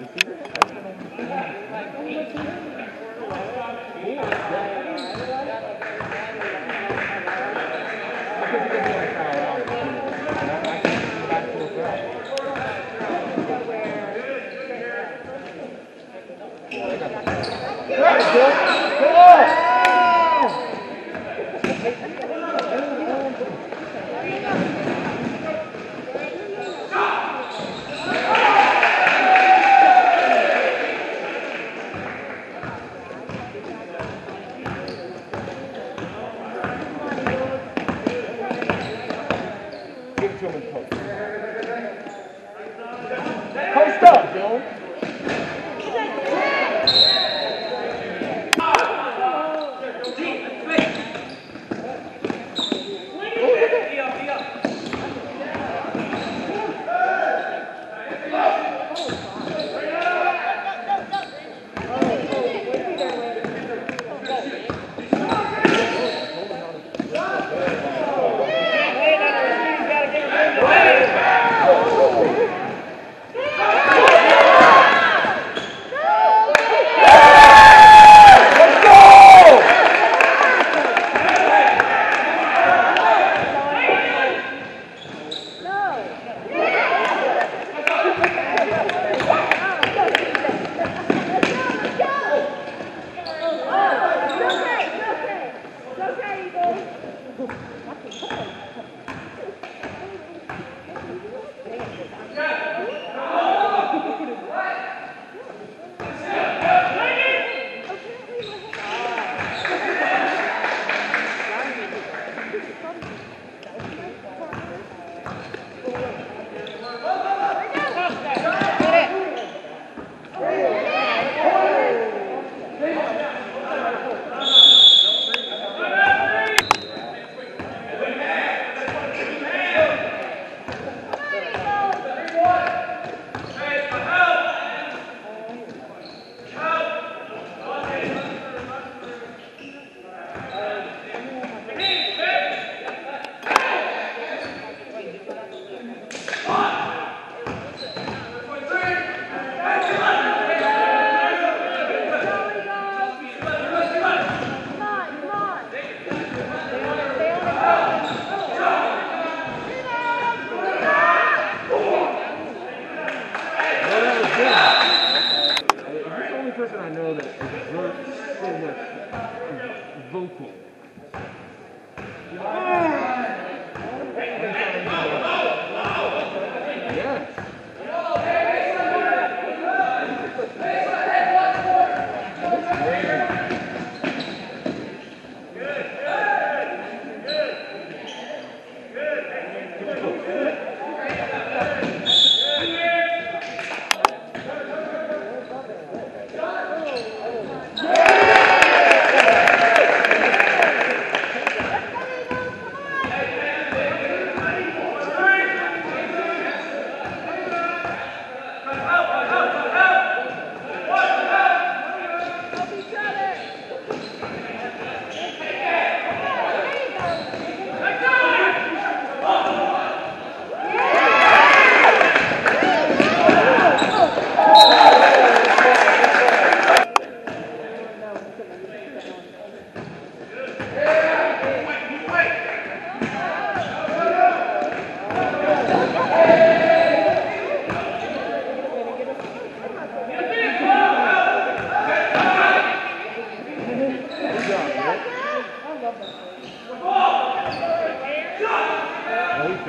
Thank you. Vocal?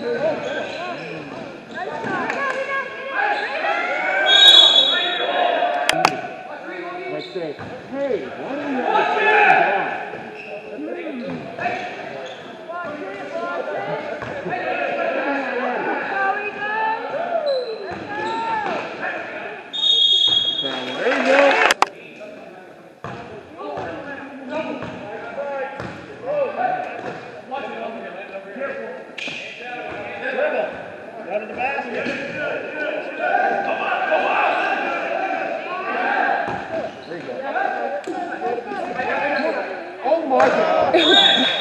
Yeah. Olha o Moja.